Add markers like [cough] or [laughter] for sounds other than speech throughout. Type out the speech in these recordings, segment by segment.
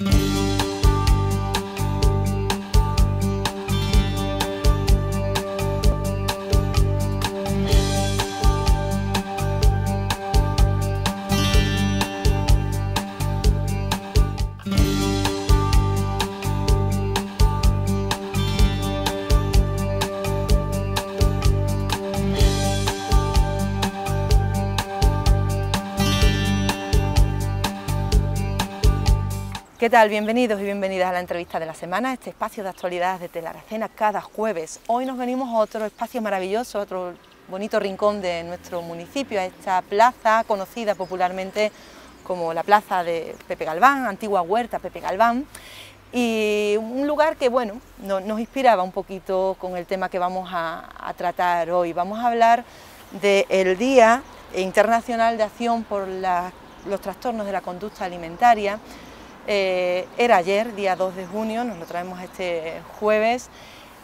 Música ¿Qué tal? Bienvenidos y bienvenidas a la entrevista de la semana, este espacio de actualidades de Telaracena cada jueves. Hoy nos venimos a otro espacio maravilloso, otro bonito rincón de nuestro municipio, a esta plaza conocida popularmente como la plaza de Pepe Galván, antigua huerta Pepe Galván, y un lugar que bueno, nos inspiraba un poquito con el tema que vamos a, tratar hoy. Vamos a hablar del Día Internacional de Acción por los Trastornos de la Conducta Alimentaria, eh, era ayer, día 2 de junio, nos lo traemos este jueves.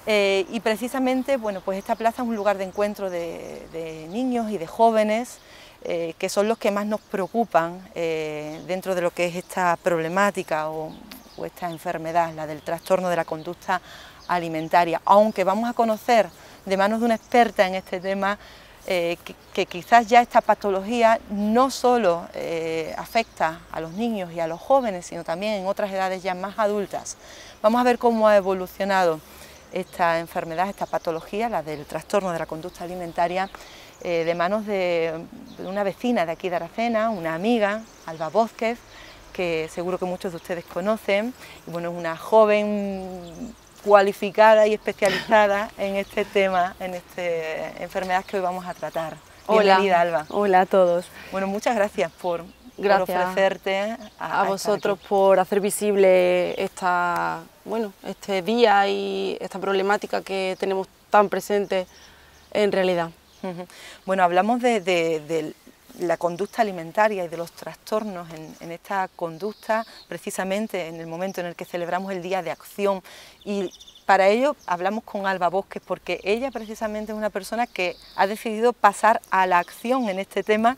Eh, y precisamente bueno, pues esta plaza es un lugar de encuentro de, niños y de jóvenes eh, que son los que más nos preocupan dentro de lo que es esta problemática o, o esta enfermedad, la del trastorno de la conducta alimentaria, aunque vamos a conocer de manos de una experta en este tema eh, que, quizás ya esta patología no solo eh, afecta a los niños y a los jóvenes, sino también en otras edades ya más adultas. Vamos a ver cómo ha evolucionado esta enfermedad, esta patología, la del trastorno de la conducta alimentaria, eh, de manos de, una vecina de aquí de Aracena, una amiga, Alba Vázquez, que seguro que muchos de ustedes conocen, y bueno, es una joven cualificada y especializada en este tema, en esta enfermedad que hoy vamos a tratar. Hola, Bienvenida, Alba. Hola a todos. Bueno, muchas gracias por, ofrecerte a, vosotros por hacer visible esta, bueno, este día y esta problemática que tenemos tan presente en realidad. Bueno, hablamos de, de, la conducta alimentaria y de los trastornos en, esta conducta precisamente en el momento en el que celebramos el Día de Acción. Y para ello hablamos con Alba Bosques porque ella precisamente es una persona que ha decidido pasar a la acción en este tema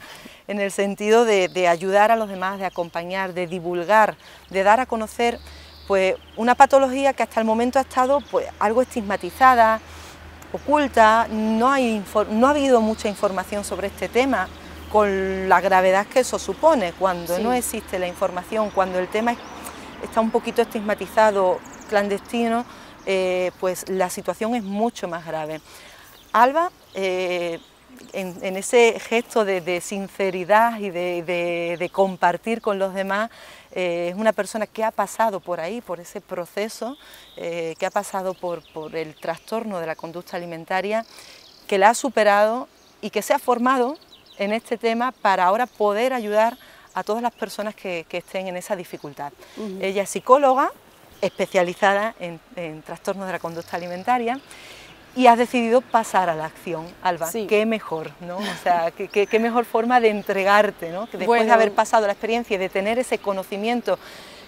en el sentido de, ayudar a los demás, de acompañar, de divulgar, de dar a conocer pues una patología que hasta el momento ha estado pues algo estigmatizada, oculta, no, hay, no ha habido mucha información sobre este tema con la gravedad que eso supone, cuando no existe la información, cuando el tema está un poquito estigmatizado, clandestino, eh, pues la situación es mucho más grave. Alba, eh, en, ese gesto de, sinceridad y de, compartir con los demás, eh, es una persona que ha pasado por ahí, por ese proceso, que ha pasado por, por el trastorno de la conducta alimentaria, que la ha superado y que se ha formado en este tema para ahora poder ayudar a todas las personas que, estén en esa dificultad. Ella es psicóloga especializada en, trastornos de la conducta alimentaria y has decidido pasar a la acción, Alba. Qué mejor, ¿no? O sea, qué, mejor forma de entregarte, ¿no? Que después de haber pasado la experiencia y de tener ese conocimiento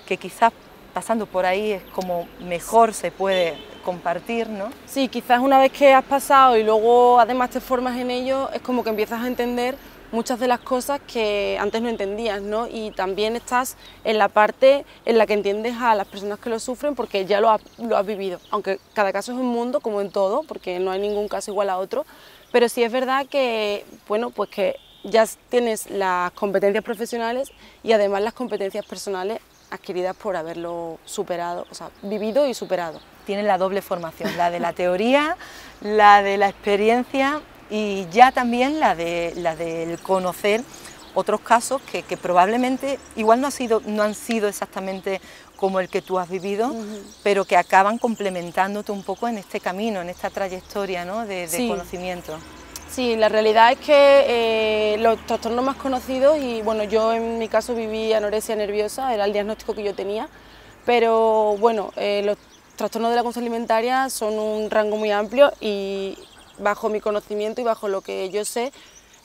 que quizás pasando por ahí es como mejor se puede compartir, ¿no? Sí, quizás una vez que has pasado y luego además te formas en ello, es como que empiezas a entender muchas de las cosas que antes no entendías, ¿no? Y también estás en la parte en la que entiendes a las personas que lo sufren porque ya lo, has vivido, aunque cada caso es un mundo, como en todo, porque no hay ningún caso igual a otro, pero sí es verdad que, bueno, pues que ya tienes las competencias profesionales y además las competencias personales adquiridas por haberlo superado, o sea, vivido y superado. Tiene la doble formación, la de la teoría, la de la experiencia y ya también la, de, la del conocer otros casos que, probablemente igual no, ha sido, no han sido exactamente como el que tú has vivido, pero que acaban complementándote un poco en este camino, en esta trayectoria ¿no? de, conocimiento. Sí, la realidad es que eh, los trastornos más conocidos, y bueno, yo en mi caso viví anorexia nerviosa, era el diagnóstico que yo tenía, pero bueno, eh, los trastornos de la conducta alimentaria son un rango muy amplio y bajo mi conocimiento y bajo lo que yo sé,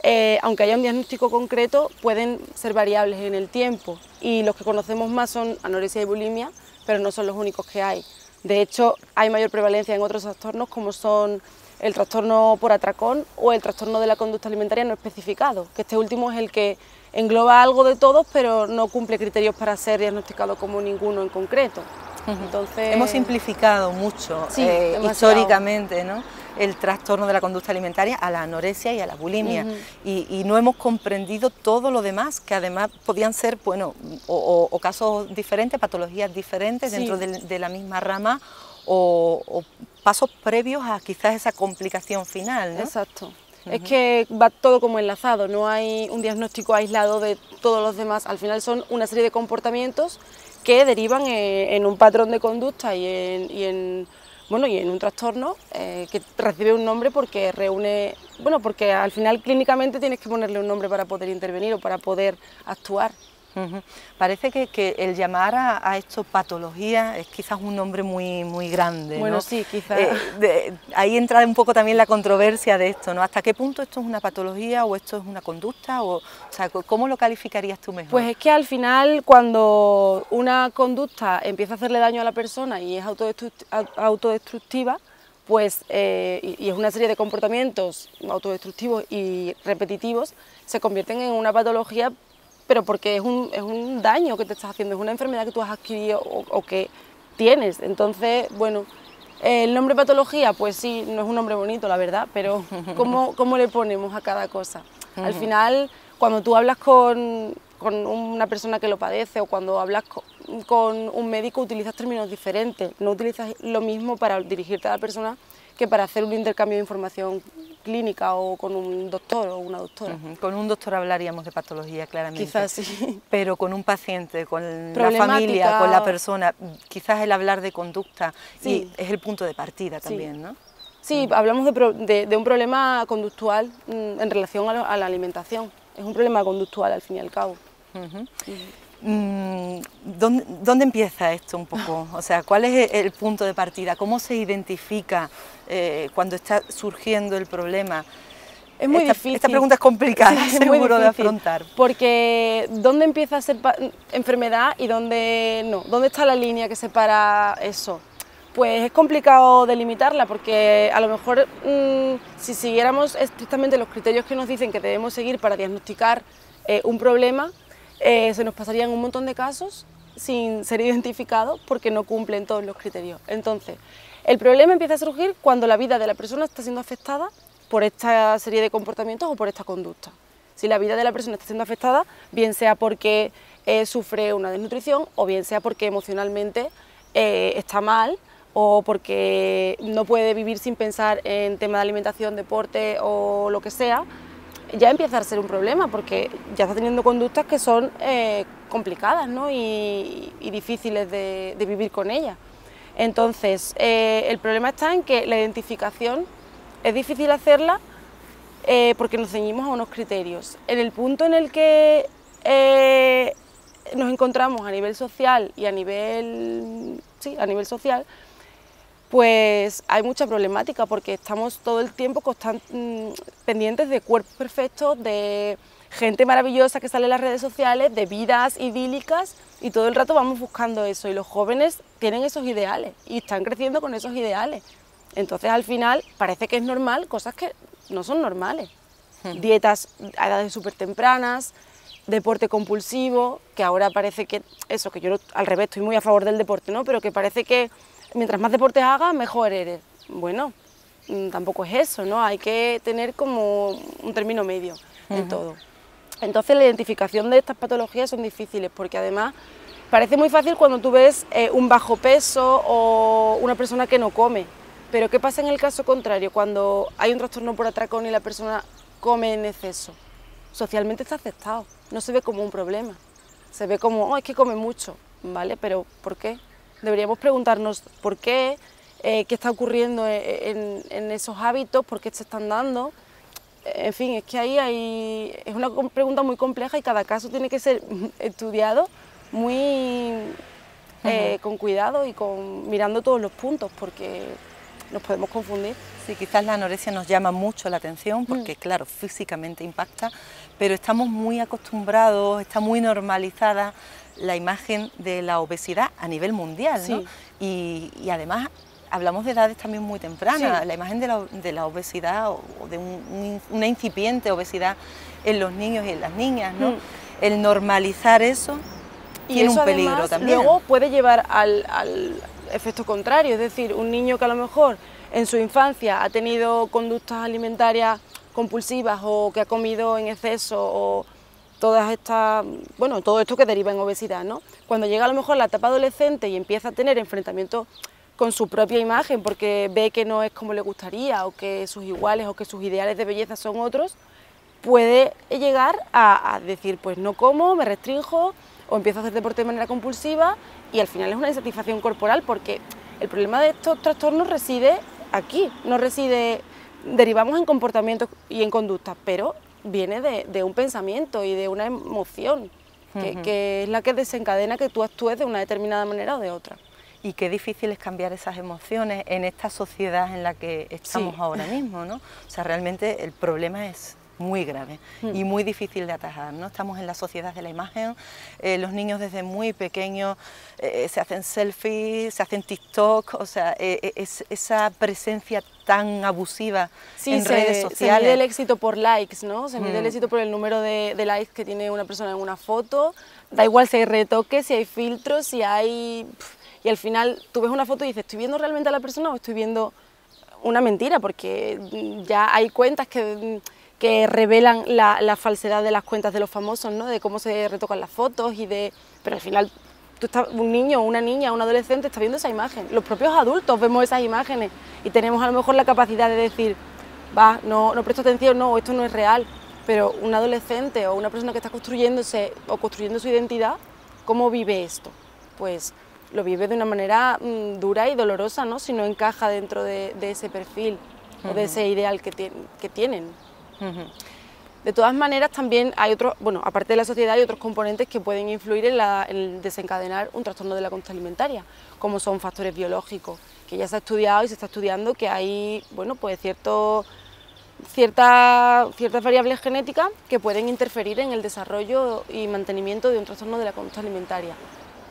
eh, aunque haya un diagnóstico concreto, pueden ser variables en el tiempo y los que conocemos más son anorexia y bulimia, pero no son los únicos que hay. De hecho, hay mayor prevalencia en otros trastornos como son el trastorno por atracón o el trastorno de la conducta alimentaria no especificado, que este último es el que engloba algo de todos, pero no cumple criterios para ser diagnosticado como ninguno en concreto. Entonces... Hemos simplificado mucho eh, históricamente ¿no? el trastorno de la conducta alimentaria a la anorexia y a la bulimia. Y, no hemos comprendido todo lo demás que además podían ser bueno o, casos diferentes, patologías diferentes dentro de, la misma rama o, pasos previos a quizás esa complicación final. ¿no? Exacto. Es que va todo como enlazado, no hay un diagnóstico aislado de todos los demás, al final son una serie de comportamientos que derivan en, un patrón de conducta y en, bueno, y en un trastorno eh, que recibe un nombre porque reúne, bueno, porque al final clínicamente tienes que ponerle un nombre para poder intervenir o para poder actuar. Parece que, el llamar a, esto patología es quizás un nombre muy, muy grande. Bueno, sí, quizás. Eh, ahí entra un poco también la controversia de esto, ¿no? ¿Hasta qué punto esto es una patología o esto es una conducta? O, sea, ¿cómo lo calificarías tú mejor? Pues es que al final, cuando una conducta empieza a hacerle daño a la persona y es autodestructiva, pues, eh, y, es una serie de comportamientos autodestructivos y repetitivos, se convierten en una patología pero porque es un, es un daño que te estás haciendo, es una enfermedad que tú has adquirido o, que tienes. Entonces, bueno, el nombre patología, pues sí, no es un nombre bonito, la verdad, pero [laughs] ¿cómo, cómo le ponemos a cada cosa? Al final, cuando tú hablas con, con una persona que lo padece o cuando hablas con, con, un médico utilizas términos diferentes, no utilizas lo mismo para dirigirte a la persona que para hacer un intercambio de información clínica o con un doctor o una doctora. Con un doctor hablaríamos de patología, claramente. Quizás sí. Pero con un paciente, con la familia, con la persona, quizás el hablar de conducta sí. es el punto de partida también, ¿no? Sí, hablamos de, de, un problema conductual mm, en relación a, la alimentación. Es un problema conductual al fin y al cabo. Mm, ¿Dónde, empieza esto un poco? O sea, ¿cuál es el punto de partida? ¿Cómo se identifica eh, cuando está surgiendo el problema? Es muy difícil. Esta pregunta es complicada, [laughs] es seguro de afrontar. Porque ¿dónde empieza a ser enfermedad y dónde no? ¿Dónde está la línea que separa eso? Pues es complicado delimitarla porque a lo mejor mm, si siguiéramos estrictamente los criterios que nos dicen que debemos seguir para diagnosticar eh, un problema, eh, se nos pasarían un montón de casos sin ser [laughs] identificados porque no cumplen todos los criterios. Entonces, el problema empieza a surgir cuando la vida de la persona está siendo afectada por esta serie de comportamientos o por esta conducta. Si la vida de la persona está siendo afectada, bien sea porque eh, sufre una desnutrición o bien sea porque emocionalmente eh, está mal o porque no puede vivir sin pensar en tema de alimentación, deporte o lo que sea, ya empieza a ser un problema porque ya está teniendo conductas que son eh, complicadas y, difíciles de, vivir con ellas. Entonces, eh, el problema está en que la identificación es difícil hacerla eh, porque nos ceñimos a unos criterios. En el punto en el que nos encontramos a nivel social y a nivel, sí, a nivel social, pues hay mucha problemática porque estamos todo el tiempo mm, pendientes de cuerpos perfectos, de gente maravillosa que sale en las redes sociales, de vidas idílicas y todo el rato vamos buscando eso y los jóvenes tienen esos ideales y están creciendo con esos ideales. Entonces al final parece que es normal cosas que no son normales. Hmm. Dietas a edades súper tempranas, deporte compulsivo, que ahora parece que eso, que yo al revés estoy muy a favor del deporte, ¿no? pero que parece que mientras más deportes hagas, mejor eres. Bueno, mm, tampoco es eso, ¿no? Hay que tener como un término medio en todo. Entonces la identificación de estas patologías son difíciles porque además parece muy fácil cuando tú ves eh, un bajo peso o una persona que no come, pero ¿qué pasa en el caso contrario? Cuando hay un trastorno por atracón y la persona come en exceso. Socialmente está aceptado, no se ve como un problema, se ve como, oh, es que come mucho, ¿vale? Pero ¿por qué? Deberíamos preguntarnos por qué, eh, qué está ocurriendo en, esos hábitos, por qué se están dando. En fin, es que ahí hay, es una pregunta muy compleja y cada caso tiene que ser [laughs] estudiado muy eh, con cuidado y con, mirando todos los puntos, porque nos podemos confundir. Sí, quizás la anorexia nos llama mucho la atención porque, mm. claro, físicamente impacta, pero estamos muy acostumbrados, está muy normalizada la imagen de la obesidad a nivel mundial, ¿no? y, además hablamos de edades también muy tempranas, la imagen de la, obesidad o de una incipiente obesidad en los niños y en las niñas, ¿no? Mm. El normalizar eso y tiene un peligro también. Luego puede llevar al, efecto contrario, es decir, un niño que a lo mejor en su infancia ha tenido conductas alimentarias compulsivas o que ha comido en exceso o todas estas, bueno, todo esto que deriva en obesidad, ¿no? Cuando llega a lo mejor la etapa adolescente y empieza a tener enfrentamientos con su propia imagen porque ve que no es como le gustaría o que sus iguales o que sus ideales de belleza son otros, puede llegar a, decir, pues no como, me restringo o empiezo a hacer deporte de manera compulsiva y al final es una insatisfacción corporal porque el problema de estos trastornos reside aquí, no reside, derivamos en comportamientos y en conductas, pero viene de, un pensamiento y de una emoción que, es la que desencadena que tú actúes de una determinada manera o de otra. Y qué difícil es cambiar esas emociones en esta sociedad en la que estamos ahora mismo, ¿no? O sea, realmente el problema es muy grave mm. y muy difícil de atajar. ¿no? Estamos en la sociedad de la imagen, eh, los niños desde muy pequeños eh, se hacen selfies, se hacen TikTok, o sea, eh, es, esa presencia tan abusiva en redes sociales. Se mide el éxito por likes, ¿no? Se mide el mm. éxito por el número de, de, likes que tiene una persona en una foto, da igual si hay retoques, si hay filtros, si hay... Y al final tú ves una foto y dices, ¿estoy viendo realmente a la persona o estoy viendo una mentira? Porque ya hay cuentas que que revelan la, falsedad de las cuentas de los famosos, ¿no? de cómo se retocan las fotos y de... Pero al final tú estás, un niño, una niña, un adolescente está viendo esa imagen. Los propios adultos vemos esas imágenes y tenemos a lo mejor la capacidad de decir, va, no, no presto atención, no, esto no es real. Pero un adolescente o una persona que está construyéndose o construyendo su identidad, ¿cómo vive esto? Pues lo vive de una manera mm, dura y dolorosa, ¿no? Si no encaja dentro de, ese perfil o de ese ideal que, que tienen. De todas maneras, también hay otros, bueno, aparte de la sociedad, hay otros componentes que pueden influir en, desencadenar un trastorno de la conducta alimentaria, como son factores biológicos, que ya se ha estudiado y se está estudiando que hay, bueno, pues cierto, cierta, ciertas variables genéticas que pueden interferir en el desarrollo y mantenimiento de un trastorno de la conducta alimentaria.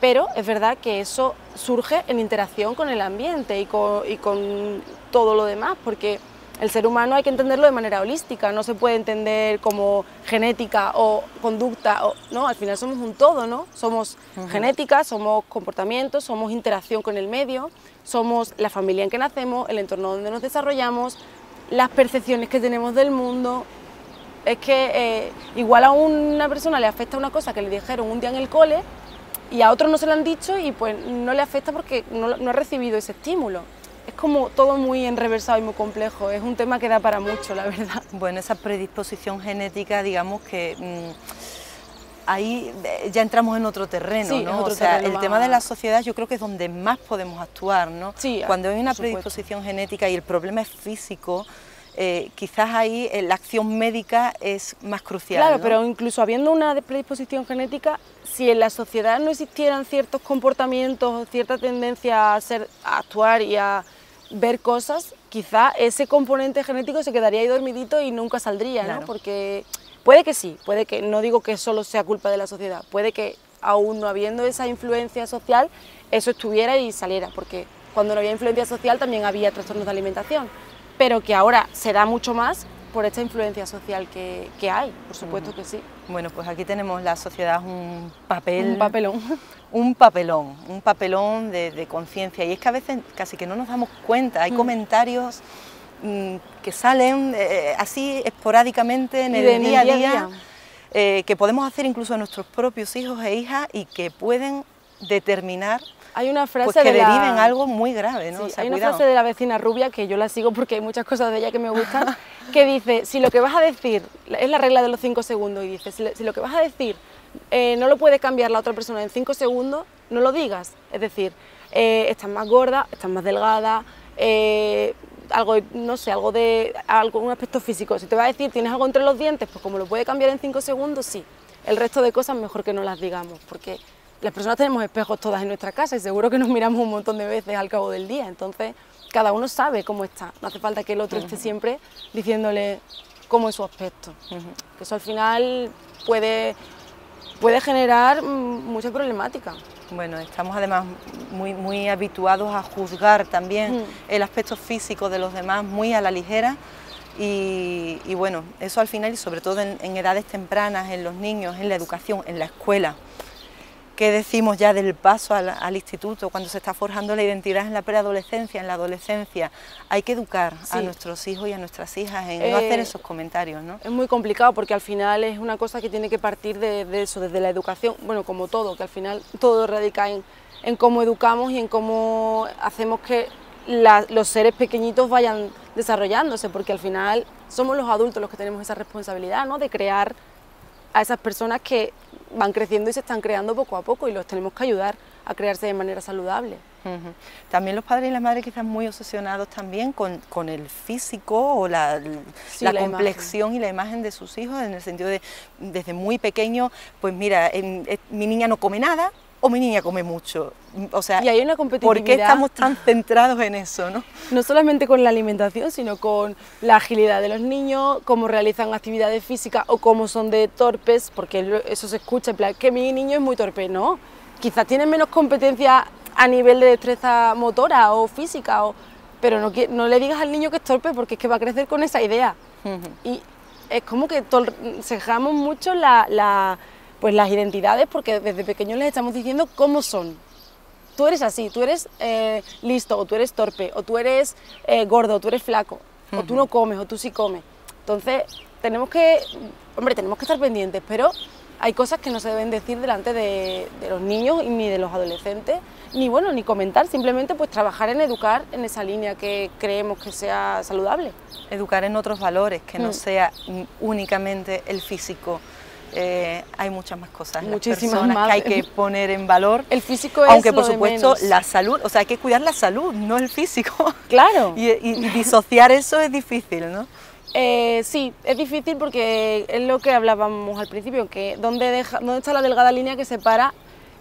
Pero es verdad que eso surge en interacción con el ambiente y con todo lo demás, porque el ser humano hay que entenderlo de manera holística, no se puede entender como genética o conducta, o, ¿no? Al final somos un todo, ¿no? Somos genética, somos comportamientos, somos interacción con el medio, somos la familia en que nacemos, el entorno donde nos desarrollamos, las percepciones que tenemos del mundo. Es que eh, igual a una persona le afecta una cosa que le dijeron un día en el cole y a otro no se lo han dicho y pues no le afecta porque no ha recibido ese estímulo es como todo muy enreversado y muy complejo, es un tema que da para mucho, la verdad. Bueno, esa predisposición genética, digamos que mm, ahí eh, ya entramos en otro terreno, ¿no? o sea, el tema de la sociedad yo creo que es donde más podemos actuar, ¿no? Sí, Cuando hay una predisposición genética y el problema es físico, eh, quizás ahí eh, la acción médica es más crucial. Claro, pero incluso habiendo una predisposición genética, si en la sociedad no existieran ciertos comportamientos, cierta tendencia a, ser, a actuar y a ver cosas, quizá ese componente genético se quedaría ahí dormidito y nunca saldría, ¿no? Porque puede que sí, puede que, no digo que solo sea culpa de la sociedad, puede que aún no habiendo esa influencia social, eso estuviera y saliera, porque cuando no había influencia social también había trastornos de alimentación, pero que ahora se da mucho más por esta influencia social que, hay, por supuesto que sí. Bueno, pues aquí tenemos la sociedad un papel... Un papelón. [laughs] Un papelón, un papelón de, conciencia. Y es que a veces casi que no nos damos cuenta, hay mm. comentarios mm, que salen eh, así esporádicamente en el día a día, eh, que podemos hacer incluso a nuestros propios hijos e hijas y que pueden determinar hay una frase pues que de deriven algo muy grave, ¿no? hay una frase de la vecina rubia que yo la sigo porque hay muchas cosas de ella que me gustan, [laughs] que dice, si lo que vas a decir, es la regla de los cinco segundos, y dice, si, lo que vas a decir eh, no lo puede cambiar la otra persona en cinco segundos, no lo digas. Es decir, eh, estás más gorda, estás más delgada, eh, algo, no sé, algo de algún aspecto físico. Si te va a decir, tienes algo entre los dientes, pues como lo puede cambiar en cinco segundos, sí. El resto de cosas mejor que no las digamos, porque las personas tenemos espejos todas en nuestra casa y seguro que nos miramos un montón de veces al cabo del día, entonces cada uno sabe cómo está, no hace falta que el otro esté siempre diciéndole cómo es su aspecto, que eso al final puede, puede generar mm, mucha problemática. Bueno, estamos además muy, muy habituados a juzgar también el aspecto físico de los demás muy a la ligera. Y, bueno, eso al final y sobre todo en edades tempranas, en los niños, en la educación, en la escuela, ¿Qué decimos ya del paso al, instituto, cuando se está forjando la identidad en la preadolescencia, en la adolescencia? Hay que educar a nuestros hijos y a nuestras hijas en no hacer eh, esos comentarios, ¿no? Es muy complicado porque al final es una cosa que tiene que partir de, eso, desde la educación, bueno, como todo, que al final todo radica en, cómo educamos y en cómo hacemos que los seres pequeñitos vayan desarrollándose, porque al final somos los adultos los que tenemos esa responsabilidad, ¿no? De crear a esas personas que van creciendo y se están creando poco a poco y los tenemos que ayudar a crearse de manera saludable. También los padres y las madres quizás muy obsesionados también con, el físico o la, la, complexión y la imagen de sus hijos, en el sentido de desde muy pequeño, pues mira, mi niña no come nada, o mi niña come mucho. O sea, y hay una competitividad. ¿por qué estamos tan centrados en eso? ¿no? no solamente con la alimentación, sino con la agilidad de los niños, cómo realizan actividades físicas o cómo son de torpes, porque eso se escucha en plan, que mi niño es muy torpe, no. Quizás tiene menos competencia a nivel de destreza motora o física, o, pero no, no le digas al niño que es torpe porque es que va a crecer con esa idea. Y es como que sejamos mucho la pues las identidades, porque desde pequeños les estamos diciendo cómo son. Tú eres así, tú eres eh, listo, o tú eres torpe, o tú eres eh, gordo, o tú eres flaco, o tú no comes, o tú sí comes. Entonces, tenemos que, hombre, tenemos que estar pendientes, pero hay cosas que no se deben decir delante de, los niños ni de los adolescentes, ni bueno, ni comentar, simplemente pues trabajar en educar en esa línea que creemos que sea saludable. Educar en otros valores, que no mm. sea únicamente el físico, eh, hay muchas más cosas Muchísimas más. que hay que poner en valor. El físico es Aunque por supuesto la salud, o sea, hay que cuidar la salud, no el físico. [laughs] Claro. y, disociar eso es difícil, ¿no? Eh, sí, es difícil porque es lo que hablábamos al principio, que dónde, deja, dónde está la delgada línea que separa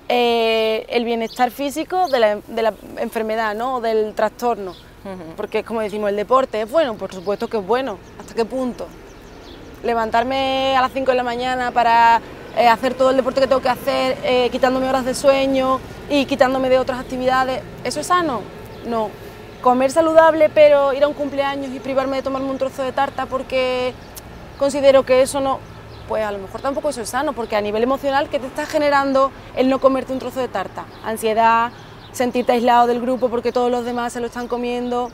eh, el bienestar físico de la, de la enfermedad, ¿no? O del trastorno. Porque como decimos, el deporte es bueno, por supuesto que es bueno. ¿Hasta qué punto? Levantarme a las 5 de la mañana para eh, hacer todo el deporte que tengo que hacer, eh, quitándome horas de sueño y quitándome de otras actividades, ¿eso es sano? No. Comer saludable pero ir a un cumpleaños y privarme de tomarme un trozo de tarta porque considero que eso no, pues a lo mejor tampoco eso es sano, porque a nivel emocional, ¿qué te está generando el no comerte un trozo de tarta? Ansiedad, sentirte aislado del grupo porque todos los demás se lo están comiendo.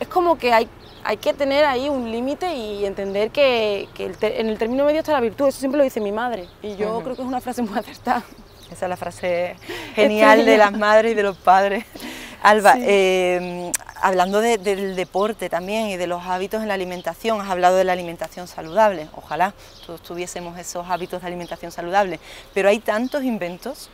Es como que hay hay que tener ahí un límite y entender que, en el término medio está la virtud, eso siempre lo dice mi madre, y yo creo que es una frase muy acertada. Esa es la frase [laughs] genial de las madres y de los padres. Alba, em, hablando del deporte también y de los hábitos en la alimentación, has hablado de la alimentación saludable, ojalá todos tuviésemos esos hábitos de alimentación saludable, pero hay tantos inventos,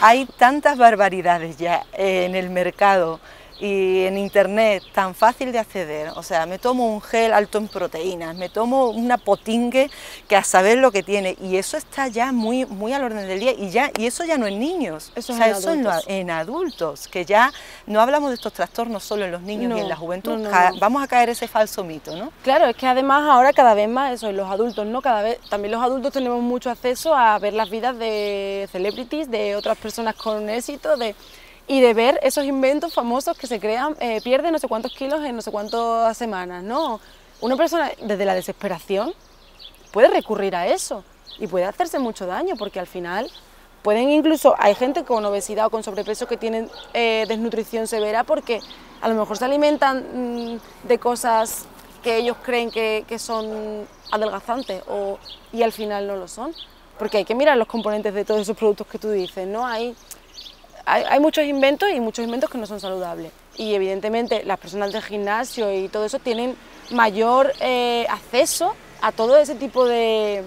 hay tantas barbaridades ya en el mercado y en internet tan fácil de acceder, o sea, me tomo un gel alto en proteínas, me tomo una potingue que a saber lo que tiene. Y eso está ya muy muy al orden del día y ya y eso ya no en niños, eso, o sea, eso en, adultos, que ya no hablamos de estos trastornos solo en los niños y en la juventud, vamos a caer ese falso mito, ¿no? Claro, es que además ahora cada vez más eso en los adultos, ¿no? Cada vez también los adultos tenemos mucho acceso a ver las vidas de celebrities, de otras personas con éxito, de y de ver esos inventos famosos que se crean, eh, pierden no sé cuántos kilos en no sé cuántas semanas, ¿no? Una persona desde la desesperación puede recurrir a eso y puede hacerse mucho daño porque al final pueden incluso, hay gente con obesidad o con sobrepeso que tienen eh, desnutrición severa porque a lo mejor se alimentan mm, de cosas que ellos creen que, que son adelgazantes o, y al final no lo son. Porque hay que mirar los componentes de todos esos productos que tú dices, ¿no? Hay hay, muchos inventos y muchos inventos que no son saludables. Y evidentemente las personas del gimnasio y todo eso tienen mayor eh, acceso a todo ese tipo de,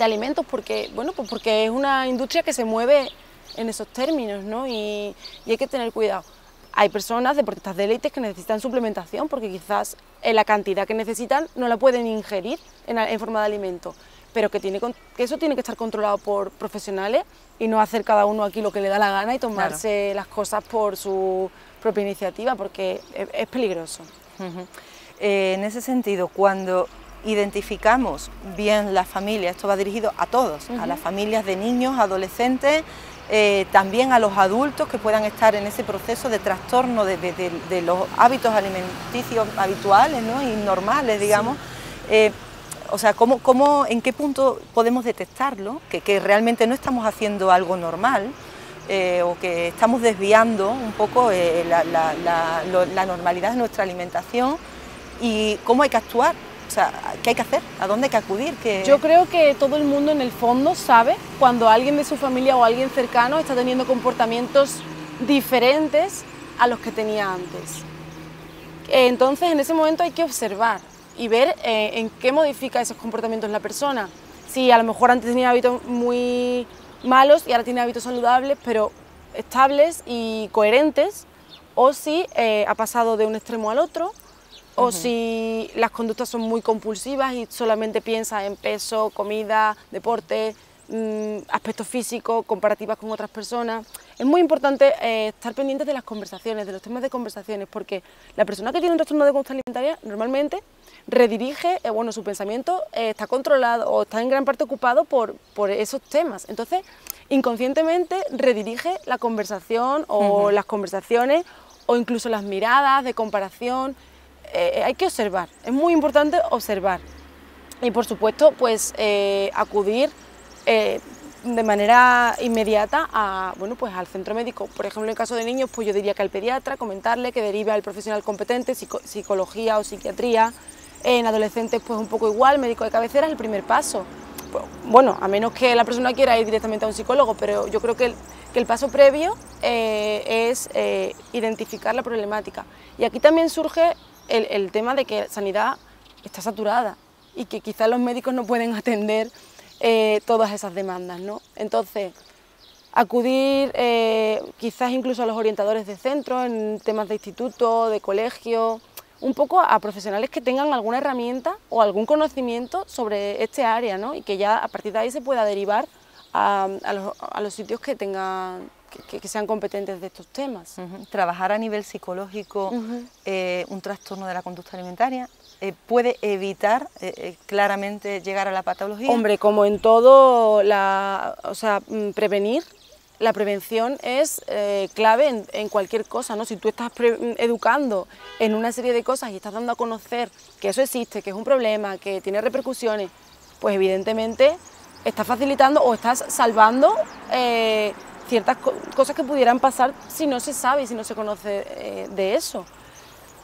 alimentos porque, bueno, pues porque es una industria que se mueve en esos términos ¿no? y, hay que tener cuidado. Hay personas, deportistas de élite, que necesitan suplementación porque quizás la cantidad que necesitan no la pueden ingerir en forma de alimento pero que, tiene, que eso tiene que estar controlado por profesionales y no hacer cada uno aquí lo que le da la gana y tomarse las cosas por su propia iniciativa, porque es, peligroso. Eh, en ese sentido, cuando identificamos bien la familia, esto va dirigido a todos, a las familias de niños, adolescentes eh, también a los adultos que puedan estar en ese proceso de trastorno de, los hábitos alimenticios habituales y normales, digamos. Eh, o sea, ¿cómo, cómo, en qué punto podemos detectarlo? Que, realmente no estamos haciendo algo normal eh, o que estamos desviando un poco la, la normalidad de nuestra alimentación y cómo hay que actuar o sea, ¿qué hay que hacer? ¿A dónde hay que acudir? Yo creo que todo el mundo en el fondo sabe cuando alguien de su familia o alguien cercano está teniendo comportamientos diferentes a los que tenía antes. Entonces, en ese momento hay que observar y ver eh, en qué modifica esos comportamientos la persona. Si a lo mejor antes tenía hábitos muy malos y ahora tiene hábitos saludables, pero estables y coherentes, o si eh, ha pasado de un extremo al otro, o si las conductas son muy compulsivas y solamente piensa en peso, comida, deporte, mm, aspecto físico, comparativas con otras personas. Es muy importante eh, estar pendientes de las conversaciones, de los temas de conversaciones, porque la persona que tiene un trastorno de conducta alimentaria normalmente redirige, eh, bueno, su pensamiento eh, está controlado o está en gran parte ocupado por, por esos temas. Entonces, inconscientemente redirige la conversación o las conversaciones o incluso las miradas de comparación hay que observar, es muy importante observar. Y por supuesto, pues acudir eh, de manera inmediata a, bueno, pues al centro médico. Por ejemplo, en el caso de niños, pues yo diría que al pediatra, comentarle que derive al profesional competente, psicología o psiquiatría. En adolescentes, pues un poco igual, médico de cabecera es el primer paso. Pues, bueno, a menos que la persona quiera ir directamente a un psicólogo, pero yo creo que el, que el paso previo es identificar la problemática. Y aquí también surge el, tema de que sanidad está saturada y que quizás los médicos no pueden [laughs] atender eh, todas esas demandas. ¿no? Entonces, acudir eh, quizás incluso a los orientadores de centro en temas de instituto, de colegio, un poco a profesionales que tengan alguna herramienta o algún conocimiento sobre este área ¿no? y que ya a partir de ahí se pueda derivar a, los, sitios que tengan que, sean competentes de estos temas. Trabajar a nivel psicológico eh, un trastorno de la conducta alimentaria eh, puede evitar eh, claramente llegar a la patología. Hombre, como en todo, la, o sea, mm, prevenir la prevención es clave en, cualquier cosa, ¿no? Si tú estás mm, educando en una serie de cosas y estás dando a conocer que eso existe, que es un problema, que tiene repercusiones, pues evidentemente estás facilitando o estás salvando ciertas cosas que pudieran pasar si no se sabe si no se conoce eh, de eso.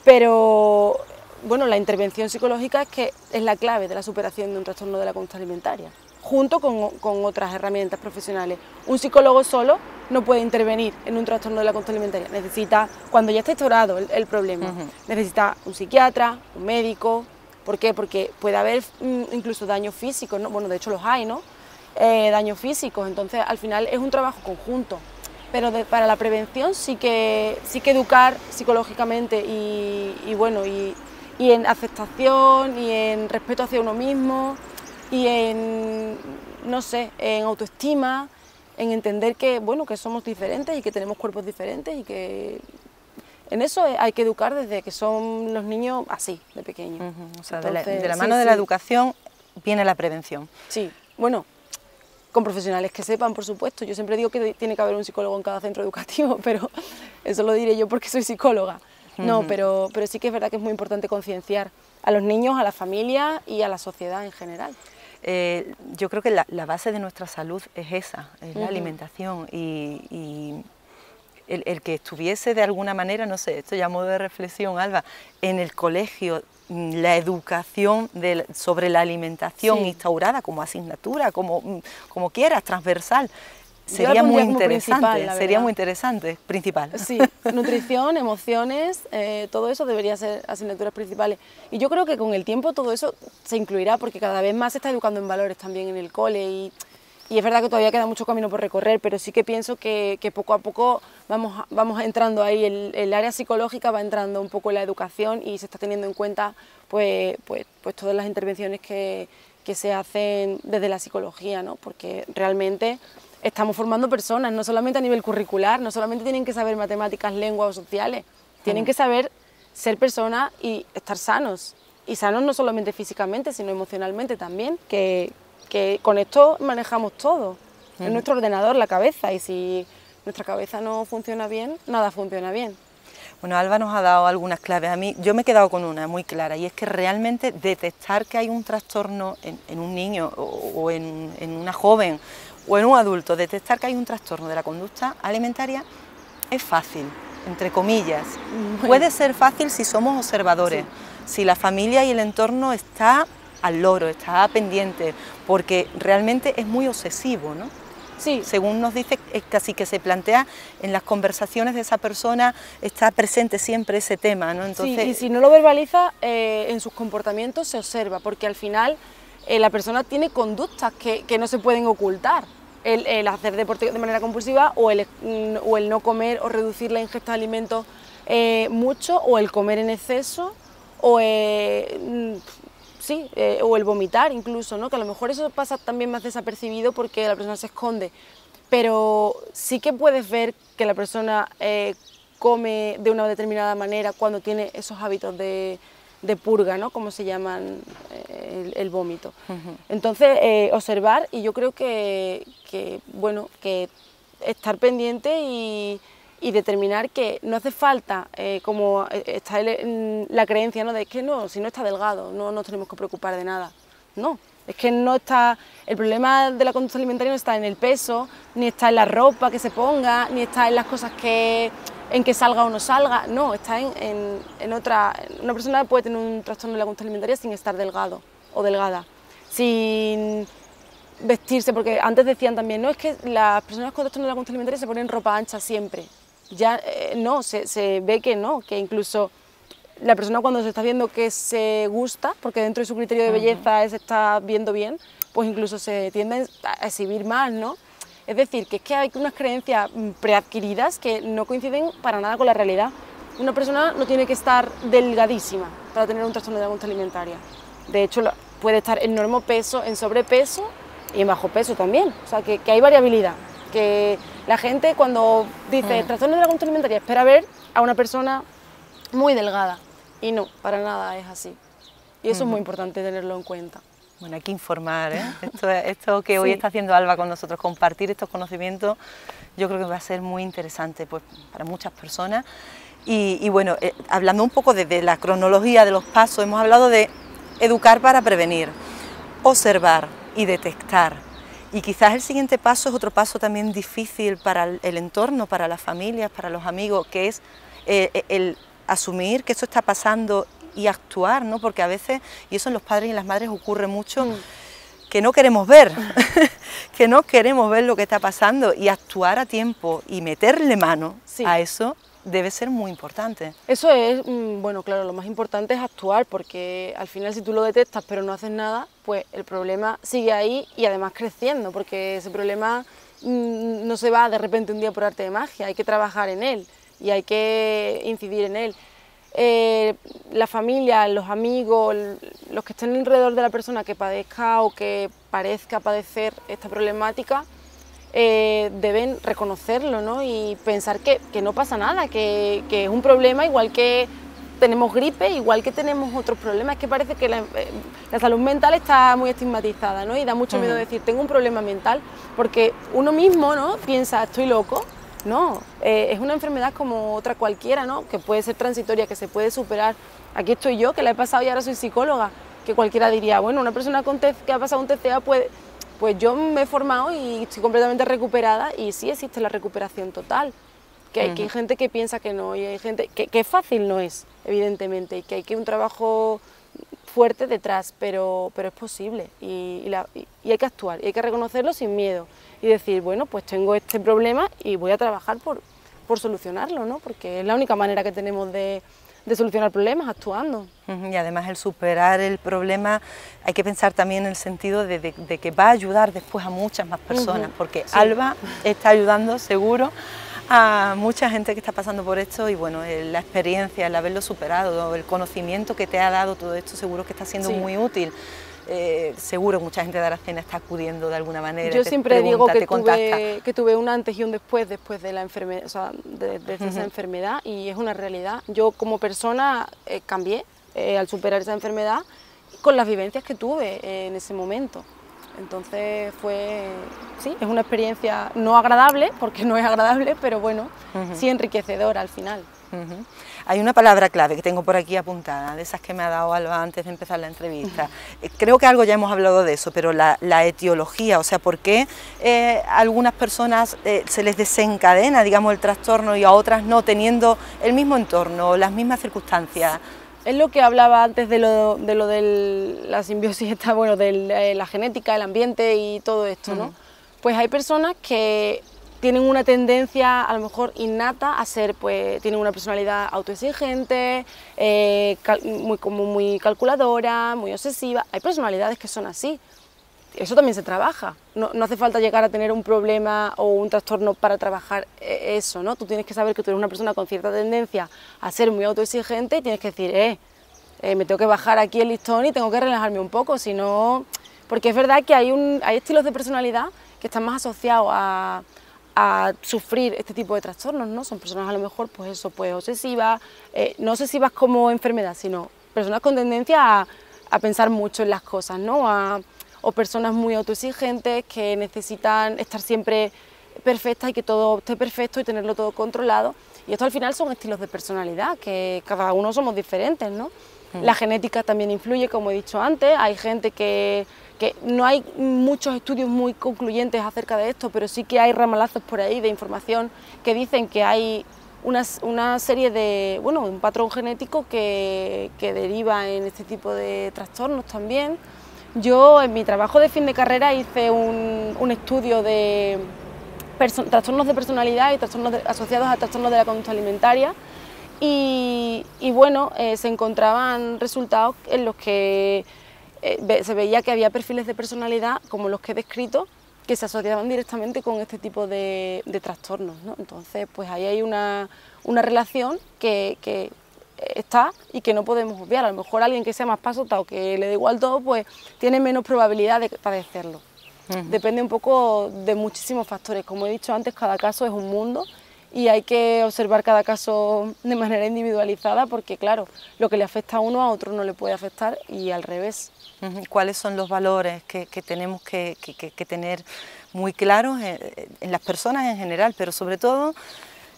Pero bueno, la intervención psicológica es que es la clave de la superación de un trastorno de la conducta alimentaria, junto con, otras herramientas profesionales. Un psicólogo solo no puede intervenir en un trastorno de la conducta alimentaria, necesita, cuando ya está instaurado el, problema, necesita un psiquiatra, un médico. ¿Por qué? Porque puede haber mm, incluso daños físicos, ¿no? bueno, de hecho los hay, ¿no? Eh, daños físicos, entonces al final es un trabajo conjunto. Pero para la prevención sí que, sí que educar psicológicamente y, bueno, y, en aceptación y en respeto hacia uno mismo y en, no sé, en autoestima, en entender que, bueno, que somos diferentes y que tenemos cuerpos diferentes y que en eso hay que educar desde que son los niños así, de pequeños. O sea, de, la, mano de la educación viene la prevención. Sí, bueno, con profesionales que sepan, por supuesto. Yo siempre digo que tiene que haber un psicólogo en cada centro educativo, [laughs] pero eso lo diré yo porque soy psicóloga. No, pero, pero sí que es verdad que es muy importante concienciar a los niños, a la familia y a la sociedad en general. Eh, yo creo que la, base de nuestra salud es esa, es la alimentación y, el, el, que estuviese de alguna manera, no sé, esto ya modo de reflexión, Alba, en el colegio la educación sobre la alimentación instaurada como asignatura, como, mm, como quieras, transversal. Sería muy interesante, sería muy interesante, principal. Sí, nutrición, emociones, eh, todo eso debería ser asignaturas principales. Y yo creo que con el tiempo todo eso se incluirá porque cada vez más se está educando en valores también en el cole y y es verdad que todavía queda mucho camino por recorrer, pero sí que pienso que, poco a poco vamos, vamos entrando ahí, el, área psicológica va entrando un poco en la educación y se está teniendo en cuenta pues, pues, pues todas las intervenciones que, que se hacen desde la psicología, ¿no? porque realmente estamos formando personas, no solamente a nivel curricular, no solamente tienen que saber matemáticas, lenguas o sociales, tienen que saber ser personas y estar sanos. Y sanos no solamente físicamente, sino emocionalmente también, que, que con esto manejamos todo. es nuestro ordenador, la cabeza, y si nuestra cabeza no funciona bien, nada funciona bien. Bueno, Alba nos ha dado algunas claves. A mí, yo me he quedado con una muy clara, y es que realmente detectar que hay un trastorno en, un niño o, en, una joven o en un adulto, detectar que hay un trastorno de la conducta alimentaria es fácil, entre comillas. Puede ser fácil si somos observadores, si la familia y el entorno está al loro, está pendiente, porque realmente es muy obsesivo, ¿no? Sí. Según nos dice, es casi que se plantea en las conversaciones de esa persona, está presente siempre ese tema, ¿no? Entonces... Sí, y si no lo verbaliza, eh, en sus comportamientos se observa, porque al final eh, la persona tiene conductas que, no se pueden ocultar. El, hacer deporte de manera compulsiva o el, mm, o el no comer o reducir la ingesta de alimentos eh, mucho o el comer en exceso o mm, sí, eh, o el vomitar incluso, ¿no? que a lo mejor eso pasa también más desapercibido porque la persona se esconde, pero sí que puedes ver que la persona eh, come de una determinada manera cuando tiene esos hábitos de, purga, ¿no? como se llaman eh, el, vómito. Entonces, observar y yo creo que, que, bueno, que estar pendiente y y determinar que no hace falta, eh, como eh, está la creencia ¿no? de que no, si no está delgado, no nos tenemos que preocupar de nada. No, es que no está, el problema de la conducta alimentaria no está en el peso, ni está en la ropa que se ponga, ni está en las cosas que, en que salga o no salga, no, está en, en, otra, una persona puede tener un trastorno de la conducta alimentaria sin estar delgado o delgada, sin vestirse, porque antes decían también, no, es que las personas con trastorno de la conducta alimentaria se ponen ropa ancha siempre, ya eh, no, se, ve que no, que incluso la persona cuando se está viendo que se gusta, porque dentro de su criterio de belleza se está viendo bien, pues incluso se tiende a exhibir más, ¿no? Es decir, que es que hay unas creencias mm, preadquiridas que no coinciden para nada con la realidad. Una persona no tiene que estar delgadísima para tener un trastorno de la conducta alimentaria. De hecho, puede estar en normo peso, en sobrepeso y en bajo peso también. O sea, que hay variabilidad que la gente cuando dice trastorno de la conducta alimentaria espera ver a una persona muy delgada y no, para nada es así. Y eso es muy importante tenerlo en cuenta. Bueno, hay que informar, ¿eh? [laughs] esto, esto, que hoy está haciendo Alba con nosotros, compartir estos conocimientos, yo creo que va a ser muy interesante pues, para muchas personas. Y, bueno, eh, hablando un poco de la cronología de los pasos, hemos hablado de educar para prevenir, observar y detectar y quizás el siguiente paso es otro paso también difícil para el entorno, para las familias, para los amigos, que es eh, eh, el asumir que esto está pasando y actuar, ¿no? Porque a veces, y eso en los padres y en las madres ocurre mucho, mm. que no queremos ver, [laughs] que no queremos ver lo que está pasando y actuar a tiempo y meterle mano a eso debe ser muy importante. Eso es, mm, bueno, claro, lo más importante es actuar, porque al final si tú lo detectas pero no haces nada, pues el problema sigue ahí y además creciendo, porque ese problema mm, no se va de repente un día por arte de magia, hay que trabajar en él y hay que incidir en él. Eh, la familia, los amigos, los que estén alrededor de la persona que padezca o que parezca padecer esta problemática, eh, deben reconocerlo ¿no? y pensar que, no pasa nada, que, es un problema igual que tenemos gripe, igual que tenemos otros problemas. Es que parece que la, eh, salud mental está muy estigmatizada ¿no? y da mucho miedo decir tengo un problema mental porque uno mismo ¿no? piensa estoy loco. No, eh, es una enfermedad como otra cualquiera, ¿no? que puede ser transitoria, que se puede superar. Aquí estoy yo, que la he pasado y ahora soy psicóloga, que cualquiera diría, bueno, una persona con que ha pasado un TCA puede, pues yo me he formado y estoy completamente recuperada y sí existe la recuperación total. Que hay, gente que piensa que no y hay gente que, que fácil no es, evidentemente, y que hay que un trabajo fuerte detrás, pero, pero es posible y, hay que actuar y hay que reconocerlo sin miedo y decir, bueno, pues tengo este problema y voy a trabajar por, por solucionarlo, ¿no? porque es la única manera que tenemos de, de solucionar problemas actuando. Y además el superar el problema, hay que pensar también en el sentido de, que va a ayudar después a muchas más personas, porque Alba está ayudando seguro a mucha gente que está pasando por esto y bueno, la experiencia, el haberlo superado, el conocimiento que te ha dado todo esto seguro que está siendo muy útil. Eh, seguro mucha gente de Aracena está acudiendo de alguna manera. Yo siempre digo que tuve, que tuve, un antes y un después después de la enfermedad, o sea, de, esa enfermedad y es una realidad. Yo como persona eh, cambié eh, al superar esa enfermedad con las vivencias que tuve en ese momento. Entonces fue, sí, es una experiencia no agradable, porque no es agradable, pero bueno, sí enriquecedora al final. Hay una palabra clave que tengo por aquí apuntada, de esas que me ha dado Alba antes de empezar la entrevista. Eh, creo que algo ya hemos hablado de eso, pero la, etiología, o sea, ¿por qué eh, a algunas personas eh, se les desencadena, digamos, el trastorno y a otras no, teniendo el mismo entorno, las mismas circunstancias? Es lo que hablaba antes de lo de, la simbiosis, bueno, de la genética, el ambiente y todo esto, ¿no? Pues hay personas que tienen una tendencia a lo mejor innata a ser, pues tienen una personalidad autoexigente, eh, muy, como muy calculadora, muy obsesiva. Hay personalidades que son así. Eso también se trabaja. No, hace falta llegar a tener un problema o un trastorno para trabajar eh, eso, ¿no? Tú tienes que saber que tú eres una persona con cierta tendencia a ser muy autoexigente y tienes que decir, eh, eh me tengo que bajar aquí el listón y tengo que relajarme un poco, si no... Porque es verdad que hay, un, hay estilos de personalidad que están más asociados a, a sufrir este tipo de trastornos, ¿no? Son personas a lo mejor, pues eso, pues obsesivas, eh, no obsesivas como enfermedad, sino personas con tendencia a, a pensar mucho en las cosas, ¿no? o personas muy autoexigentes que necesitan estar siempre perfectas y que todo esté perfecto y tenerlo todo controlado. Y esto al final son estilos de personalidad, que cada uno somos diferentes, ¿no? Mm. La genética también influye, como he dicho antes, hay gente que que no hay muchos estudios muy concluyentes acerca de esto, pero sí que hay ramalazos por ahí de información que dicen que hay una, serie de, bueno, un patrón genético que, deriva en este tipo de trastornos también. Yo en mi trabajo de fin de carrera hice un, estudio de trastornos de personalidad y trastornos asociados a trastornos de la conducta alimentaria y, bueno, eh, se encontraban resultados en los que eh, se veía que había perfiles de personalidad, como los que he descrito, que se asociaban directamente con este tipo de, trastornos. Entonces, pues ahí hay una, relación que, está y que no podemos obviar. A lo mejor alguien que sea más pasotado, que le da igual todo, pues tiene menos probabilidad de padecerlo. Depende un poco de muchísimos factores. Como he dicho antes, cada caso es un mundo y hay que observar cada caso de manera individualizada porque, claro, lo que le afecta a uno a otro no le puede afectar y al revés. ¿Cuáles son los valores que, tenemos que, tener muy claros en, las personas en general, pero sobre todo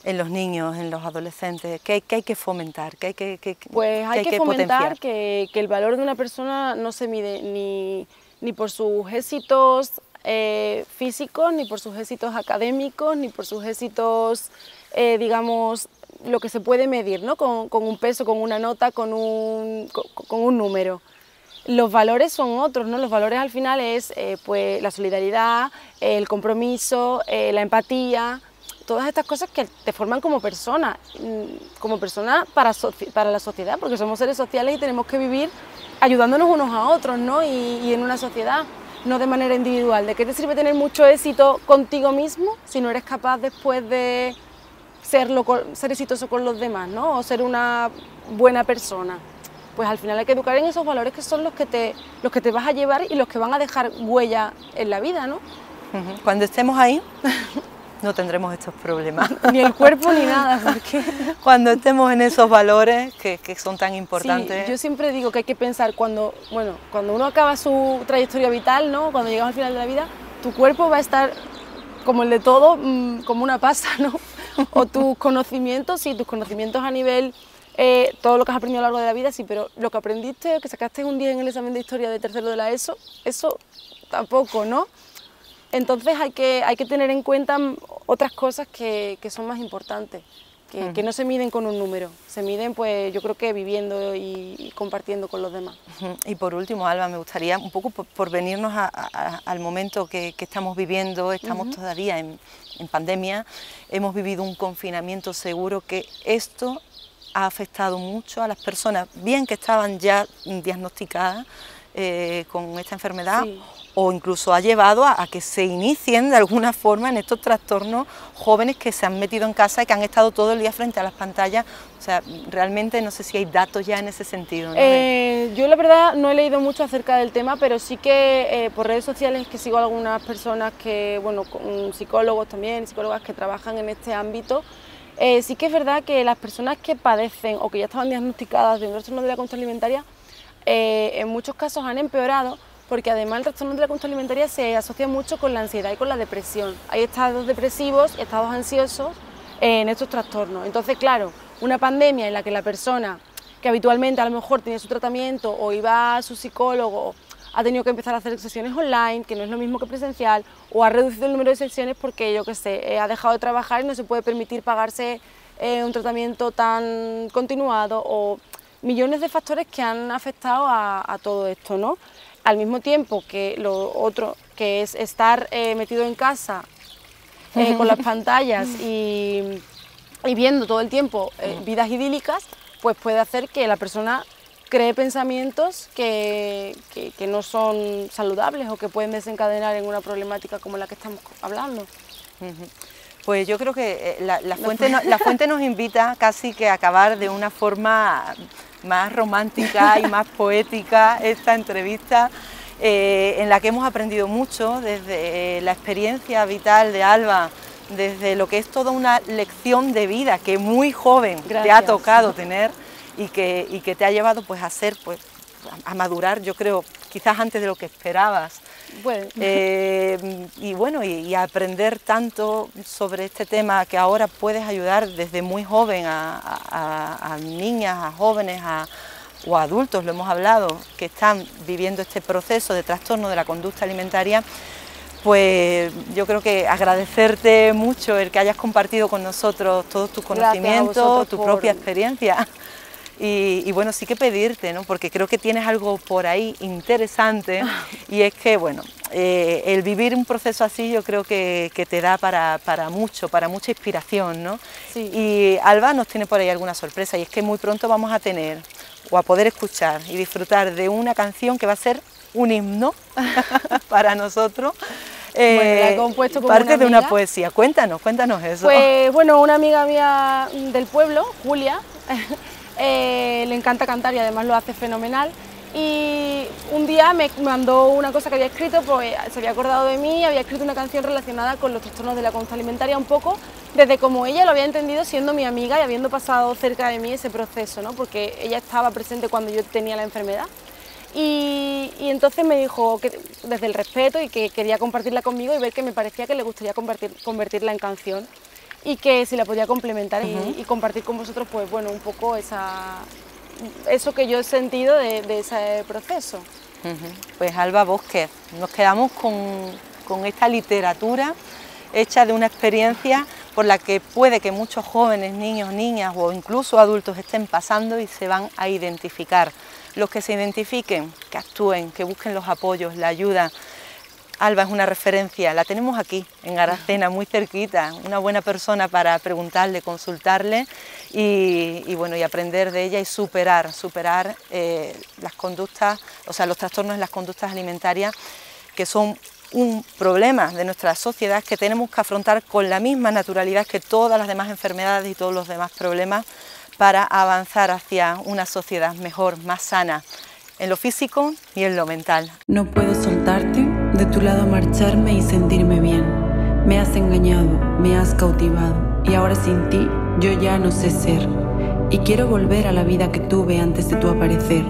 en los niños, en los adolescentes? ¿Qué hay, que fomentar? ¿Qué hay que, pues hay, que, fomentar que, el valor de una persona no se mide ni, ni por sus éxitos eh, físicos, ni por sus éxitos académicos, ni por sus éxitos, eh, digamos, lo que se puede medir, ¿no? con, un peso, con una nota, con un, con un número los valores son otros, ¿no? Los valores al final es eh, pues, la solidaridad, el compromiso, la empatía, todas estas cosas que te forman como persona, mm, como persona para la sociedad, porque somos seres sociales y tenemos que vivir ayudándonos unos a otros, ¿no? Y, en una sociedad, no de manera individual. ¿De qué te sirve tener mucho éxito contigo mismo si no eres capaz después de serlo, ser exitoso con los demás, ¿no? O ser una buena persona pues al final hay que educar en esos valores que son los que te, los que te vas a llevar y los que van a dejar huella en la vida, ¿no? Cuando estemos ahí, no tendremos estos problemas. [laughs] ni el cuerpo ni nada, porque... [laughs] Cuando estemos en esos valores que, son tan importantes. Sí, yo siempre digo que hay que pensar cuando, bueno, cuando uno acaba su trayectoria vital, ¿no? Cuando llegas al final de la vida, tu cuerpo va a estar como el de todo, mm, como una pasa, ¿no? O [laughs] tus conocimientos, sí, tus conocimientos a nivel eh, todo lo que has aprendido a lo largo de la vida, sí, pero lo que aprendiste, que sacaste un día en el examen de historia de tercero de la ESO, eso tampoco, ¿no? Entonces hay que, hay que tener en cuenta otras cosas que, que son más importantes, que, que, no se miden con un número, se miden pues yo creo que viviendo y, compartiendo con los demás. Y por último, Alba, me gustaría un poco por, venirnos al momento que, estamos viviendo, estamos todavía en, en pandemia, hemos vivido un confinamiento seguro que esto ha afectado mucho a las personas, bien que estaban ya diagnosticadas eh, con esta enfermedad, o incluso ha llevado a, que se inicien de alguna [laughs] forma en estos trastornos jóvenes que se han metido en casa y que han estado todo el día frente a las pantallas. O sea, realmente no sé si hay datos ya en ese sentido. Eh, yo la verdad no he leído mucho acerca del tema, pero sí que eh, por redes sociales que sigo a algunas personas que, bueno, psicólogos también, psicólogas que trabajan en este ámbito, eh, sí que es verdad que las personas que padecen o que ya estaban diagnosticadas de un trastorno de la conducta alimentaria, eh, en muchos casos han empeorado porque además el trastorno de la conducta alimentaria se asocia mucho con la ansiedad y con la depresión. Hay estados depresivos y estados ansiosos en estos trastornos. Entonces, claro, una pandemia en la que la persona que habitualmente a lo mejor tiene su tratamiento o iba a su psicólogo ha tenido que empezar a hacer sesiones online, que no es lo mismo que presencial, o ha reducido el número de sesiones porque, yo qué sé, eh, ha dejado de trabajar y no se puede permitir pagarse eh, un tratamiento tan continuado, o millones de factores que han afectado a, todo esto, ¿no? Al mismo tiempo que lo otro, que es estar eh, metido en casa con las pantallas y, viendo todo el tiempo vidas idílicas, pues puede hacer que la persona cree pensamientos que, que, no son saludables o que pueden desencadenar en una problemática como la que estamos hablando. Pues yo creo que eh, la, fuente, la fuente nos invita casi que a acabar de una forma más romántica y más poética esta entrevista. Eh, en la que hemos aprendido mucho desde la experiencia vital de Alba, desde lo que es toda una lección de vida que muy joven te ha tocado tener y que, y que te ha llevado pues a ser pues a madurar yo creo quizás antes de lo que esperabas bueno. Eh, y bueno y, aprender tanto sobre este tema que ahora puedes ayudar desde muy joven a, niñas a jóvenes a, o adultos lo hemos hablado que están viviendo este proceso de trastorno de la conducta alimentaria pues yo creo que agradecerte mucho el que hayas compartido con nosotros todos tus conocimientos, tu propia experiencia. Y, bueno, sí que pedirte, ¿no? porque creo que tienes algo por ahí interesante y es que, bueno, eh, el vivir un proceso así yo creo que, te da para, mucho, para mucha inspiración, ¿no? Y Alba nos tiene por ahí alguna sorpresa y es que muy pronto vamos a tener o a poder escuchar y disfrutar de una canción que va a ser un himno [laughs] para nosotros. Eh, compuesto parte de una poesía. Cuéntanos, cuéntanos eso. Pues bueno, una amiga mía del pueblo, Julia, Eh, le encanta cantar y además lo hace fenomenal. Y un día me mandó una cosa que había escrito, pues se había acordado de mí, había escrito una canción relacionada con los trastornos de la conducta alimentaria, un poco desde como ella lo había entendido siendo mi amiga y habiendo pasado cerca de mí ese proceso, ¿no? porque ella estaba presente cuando yo tenía la enfermedad. Y, entonces me dijo que desde el respeto y que quería compartirla conmigo y ver que me parecía que le gustaría convertirla en canción y que si la podía complementar y, compartir con vosotros, pues bueno, un poco esa, eso que yo he sentido de, ese proceso. Pues Alba Bosque, nos quedamos con, con esta literatura hecha de una experiencia por la que puede que muchos jóvenes, niños, niñas o incluso adultos estén pasando y se van a identificar. Los que se identifiquen, que actúen, que busquen los apoyos, la ayuda, Alba es una referencia, la tenemos aquí en Aracena, muy cerquita, una buena persona para preguntarle, consultarle y, bueno, y aprender de ella y superar, superar eh, las conductas, o sea, los trastornos en las conductas alimentarias que son un problema de nuestra sociedad que tenemos que afrontar con la misma naturalidad que todas las demás enfermedades y todos los demás problemas para avanzar hacia una sociedad mejor, más sana, en lo físico y en lo mental. No puedo soltarte de tu lado marcharme y sentirme bien. Me has engañado, me has cautivado y ahora sin ti yo ya no sé ser. Y quiero volver a la vida que tuve antes de tu aparecer.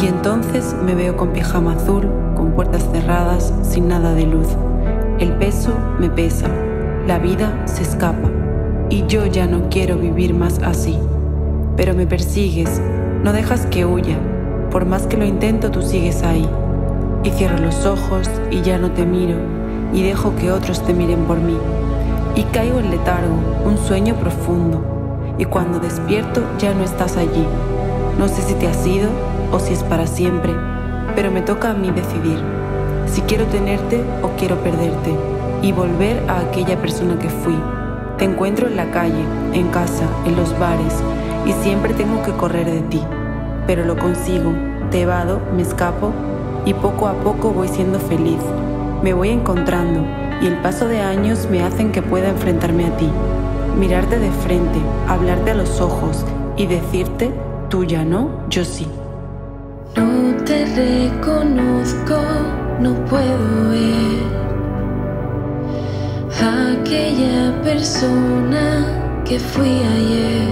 Y entonces me veo con pijama azul, con puertas cerradas, sin nada de luz. El peso me pesa, la vida se escapa y yo ya no quiero vivir más así. Pero me persigues, no dejas que huya, por más que lo intento tú sigues ahí y cierro los ojos y ya no te miro y dejo que otros te miren por mí. Y caigo en letargo, un sueño profundo. Y cuando despierto ya no estás allí. No sé si te has ido o si es para siempre, pero me toca a mí decidir si quiero tenerte o quiero perderte y volver a aquella persona que fui. Te encuentro en la calle, en casa, en los bares y siempre tengo que correr de ti, pero lo consigo, te evado, me escapo y poco a poco voy siendo feliz. Me voy encontrando y el paso de años me hacen que pueda enfrentarme a ti, mirarte de frente, hablarte a los ojos y decirte, tú ya no, yo sí. No te reconozco, no puedo ver aquella persona que fui ayer.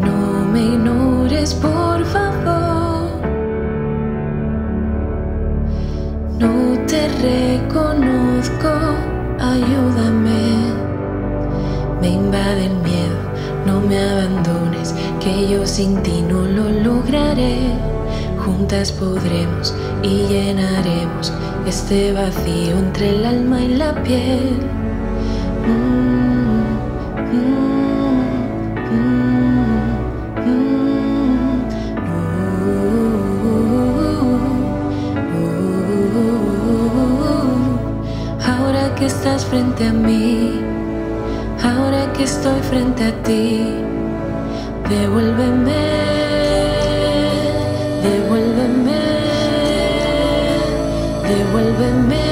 No me ignores, por ayúdame. Me invade el miedo, no me abandones, que yo sin ti no lo lograré. Juntas podremos y llenaremos este vacío entre el alma y la piel. Frente a mí, ahora que estoy frente a ti, devuélveme, devuélveme, devuélveme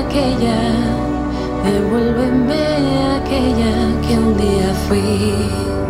aquella, devuélveme aquella que un día fui.